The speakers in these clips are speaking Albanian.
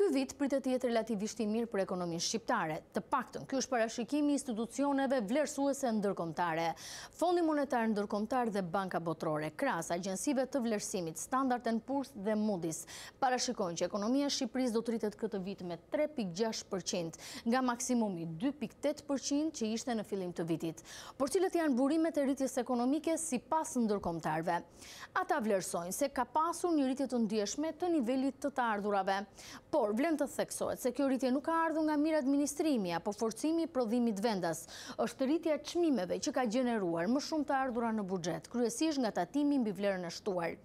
Ky vit pritet të jetë relativisht i mirë për ekonominë shqiptare, të paktën ky është parashikimi i institucioneve vlerësuese ndërkombëtare, Fondi Monetar Ndërkombëtar dhe Banka Botërore, krahas agjencive të vlerësimit Standard and Poor's dhe Moody's, parashikojnë që ekonomia e Shqipërisë do të rritet këtë vit me tre pikë gjashtë për qind, nga maksimumi dy pikë tetë për qind që ishte në fillim të vitit. Por cilat janë burimet e rritjes ekonomike sipas ndërkombëtarëve? Ata vlerësojnë se ka pasur një rritje të ndjeshme të nivelit të të ardhurave. Por, vlen të theksohet se kjo rritje nuk ka ardhur nga mirëadministrimi apo forcimi i prodhimit vendas. Është rritja e çmimeve që ka gjeneruar më shumë të ardhura në buxhet, kryesisht nga tatimi mbi vlerën e shtuar.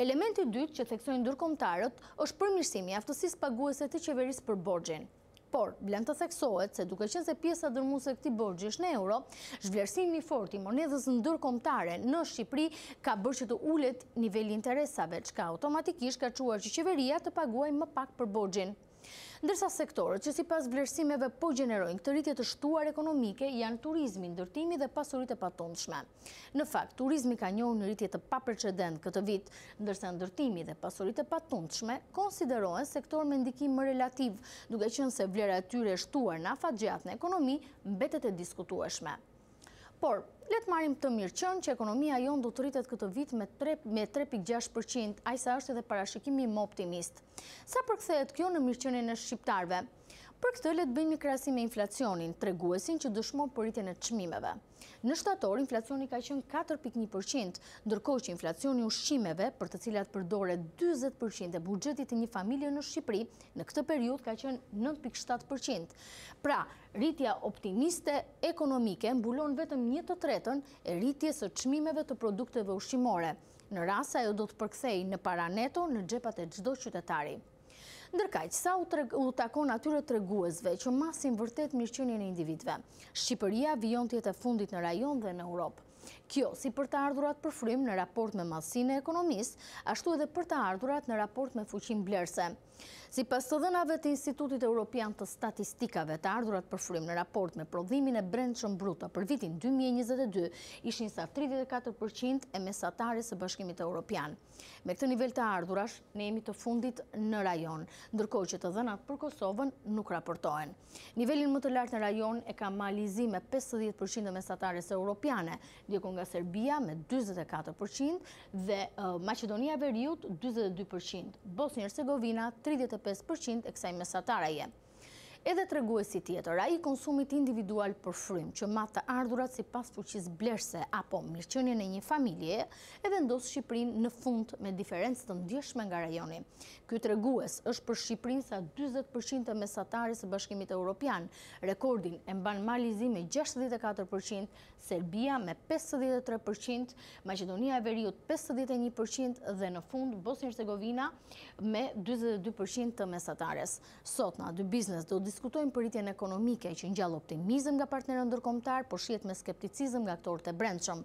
Elementi i dytë që theksojnë ndërkombëtarët është përmirësimi i aftësisë paguese të qeverisë për borxhin. Por, vlen të theksohet se duke qenë se pjesa dërmuese e këtij borxhi është në euro, zhvlerësimi i fortë i monedhës ndërkombëtare në Shqipëri ka bërë që të ulet niveli i interesave, çka automatikisht ka çuar që qeveria të paguajë më pak për borxhin. Ndërsa sektorët që sipas vlerësimeve po gjenerojnë këtë rritje të shtuar ekonomike janë turizmi, ndërtimi dhe pasuritë e patundshme. Në fakt, turizmi ka njohur një rritje të paprecedentë këtë vit, ndërsa ndërtimi dhe pasuritë e patundshme konsiderohen sektorë me ndikim më relativ, duke qenë se vlera e tyre e shtuar në afatgjatë në ekonomi mbetet e diskutueshme. Por, le të marrim të mirëqenë që ekonomia jonë do të rritet këtë vit me tre pikë gjashtë për qind, aq sa është edhe parashikimi më optimist. Sa përkthehet kjo në mirëqenien e shqiptarëve? Për këtë le të bëjmë një krahasim me inflacionin, treguesin që dëshmon për rritjen e çmimeve. Në shtator, inflacioni ka qenë katër pikë një përqind, ndërkohë që inflacioni i ushqimeve, për të cilat përdoret dyzet përqind e buxhetit të një familje në Shqipëri, në këtë periudhë ka qenë nëntë pikë shtatë përqind. Pra, rritja optimiste ekonomike mbulon vetëm një të tretën e rritjes së çmimeve të produkteve ushqimore, në rast se ajo do të përkthehej në para neto në xhepat e çdo qytetari. Ndërkaq, sa u takon atyre treguesve që masin vërtet mirëqenien e individëve, Shqipëria vijon të jetë e fundit në rajon dhe në Europë. Kjo si për të ardhurat për frymë në raport me madhësinë e ekonomisë, ashtu edhe për të ardhurat në raport me fuqinë blerëse. Sipas të dhënave të Institutit Europian të Statistikave, të ardhurat për frymë në raport me prodhimin e brendshëm bruto për vitin 2022 ishin sa 34% e mesatares së Bashkimit Europian. Me këtë nivel të ardhurash, ne jemi të fundit në rajon, ndërkohë që të dhënat për Kosovën nuk raportohen. Nivelin më të lartë në rajon e ka Mali i Zi me 50% e mesatares europiane, ndjekur nga Serbia me 44% dhe Maqedonia e Veriut 42%, Bosnja-Hercegovina 35% e kësaj mesatareje. Edhe treguesi tjetër, ai i konsumit individual për frymë, që mat të ardhurat sipas fuqisë blerëse apo mirëqenien e një familjeje, e vendos Shqipërinë në fund me diferencë të ndjeshme nga rajoni. Ky tregues është për Shqipërinë sa dyzet për qind të mesatares së Bashkimit Europian. Rekordin e mban Mali i Zi me gjashtëdhjetë e katër për qind, Serbia me pesëdhjetë e tre për qind, Maqedonia e Veriut pesëdhjetë e një për qind dhe në fund Bosnjë-Hercegovina me dyzet e dy për qind të mesatares. Sot, në A2 Biznes, do të diskutojmë për rritjen ekonomike, që ngjall optimizëm nga partnerët ndërkombëtarë, por shihet me skepticizëm nga aktorët e brendshëm.